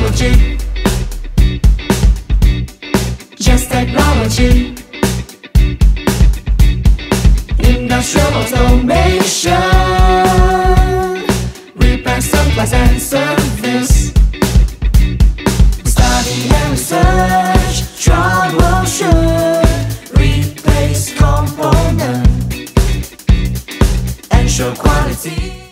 technology. Just technology. Industrial automation. Repair, supplies, and service. Study and research. Troubleshoot. Replace component, Ensure quality.